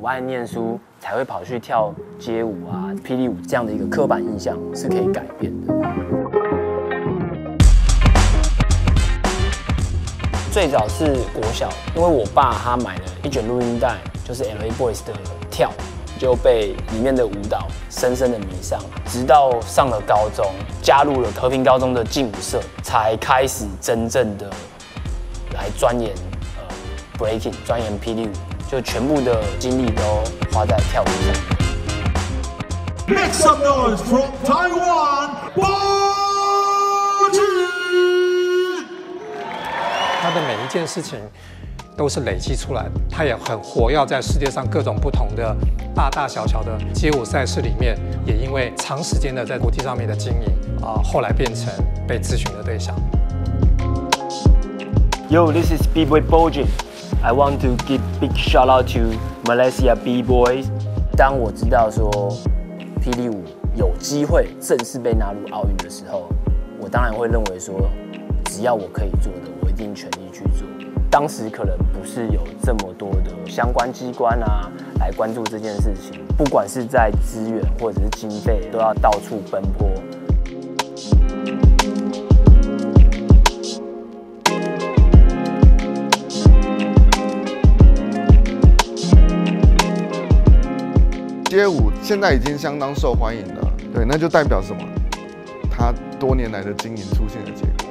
不爱念书才会跑去跳街舞啊、霹雳舞这样的一个刻板印象是可以改变的。最早是国小，因为我爸他买了一卷录音带，就是 L A Boys 的跳，就被里面的舞蹈深深的迷上。直到上了高中，加入了和平高中的劲舞社，才开始真正的来钻研呃 breaking，钻研霹雳舞，就全部的精力都花在跳舞上。Make some noise from Taiwan, Boji! 他的每一件事情都是累积出来的，他也很活跃在世界上各种不同的大大小小的街舞赛事里面，也因为长时间的在国际上面的经营啊、后来变成被咨询的对象。Yo, this is B-Boy Bojin. I want to give big shout out to Malaysia B-Boys. 当我知道说霹雳舞有机会正式被纳入奥运的时候，我当然会认为说，只要我可以做的，我一定全力去做。当时可能不是有这么多的相关机关啊来关注这件事情，不管是在资源或者是经费，都要到处奔波。街舞现在已经相当受欢迎了，对，那就代表什么？他多年来的经营出现的结果，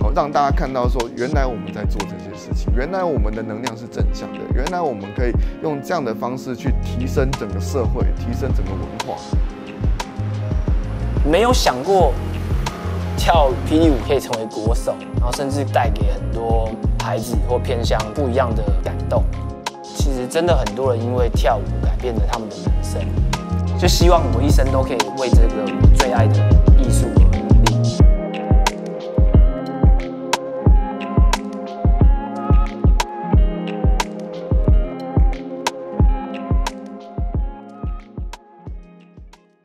好，让大家看到说，原来我们在做这些事情，原来我们的能量是正向的，原来我们可以用这样的方式去提升整个社会，提升整个文化。没有想过跳霹雳舞可以成为国手，然后甚至带给很多孩子或偏乡不一样的感动。其实真的很多人因为跳舞改变了他们的人生，就希望我一生都可以为这个我最爱的